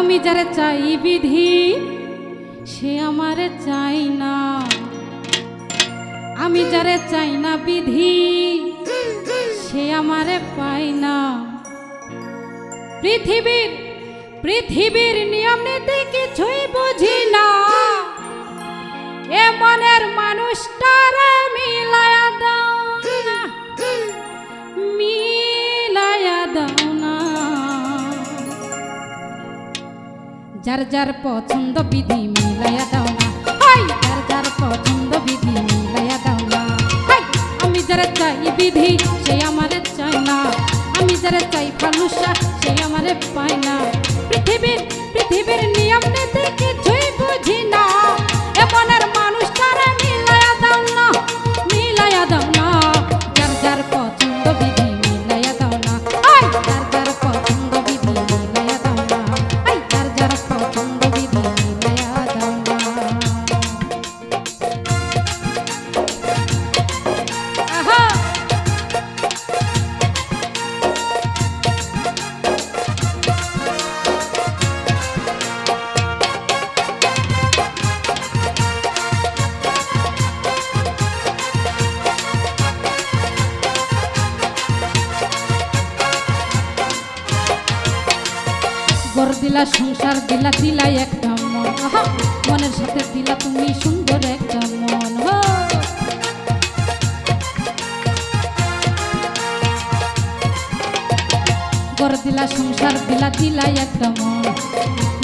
আমি যারে চাই বিধি, সে আমারে চাই না। আমি যারে চাই না বিধি, সে আমারে পাই না। পৃথিবীর পৃথিবীর নিয়ম নীতি কিছুই বুঝি না। এ মনের মানুষটারে মিলায়া যার যার পছন্দ বিধি মিলাইয়া দাও না। হাই! যার যার পছন্দ বিধি মিলাইয়া দাও না। হাই! আমি যারা চাই বিধি, সে আমারে চাই না। আমি যারা চাই ফালুসা, সে আমারে পায় না। পৃথিবীর গর দিলা, সংসার দিলা দিলা একটা মন। মনের সাথে দিলা তুমি সুন্দর একটা মন। গর দিলা, সংসার দিলা দিলা একটা মন।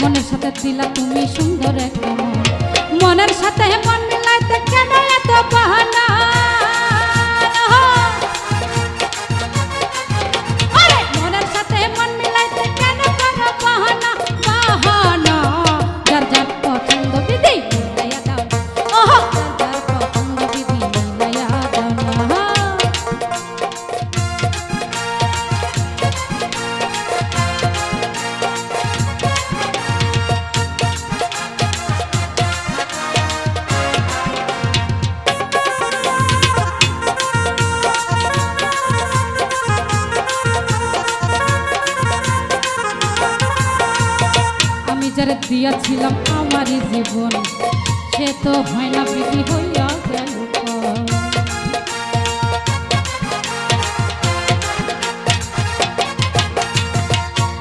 মনের সাথে দিলা তুমি সুন্দর একটা মন। মনের সাথে মন মিলাইতে কেন এত বাহানা? যারা দিয়াছিলাম আমারই জীবন, সে তো হয় না বিধি হইয়া গেল।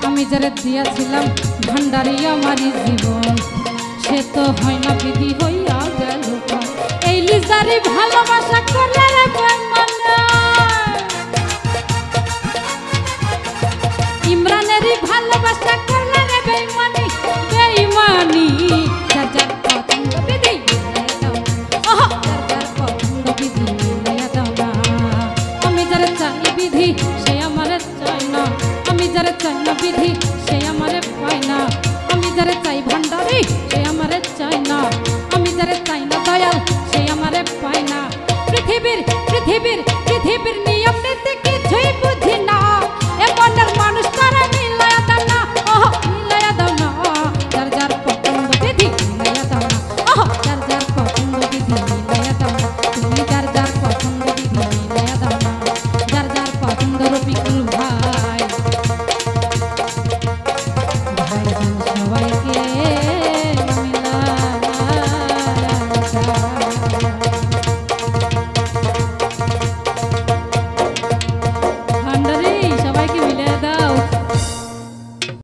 আমি যারা দিয়াছিলাম ভান্ডারি আমারই জীবন, সে তো হয় না বিধি হইয়া গেল। এই লিজারি ভালোবাসা করলে পৃথিবীর পৃথিবীর নিয়ম নীতি কিছুই বুঝি না।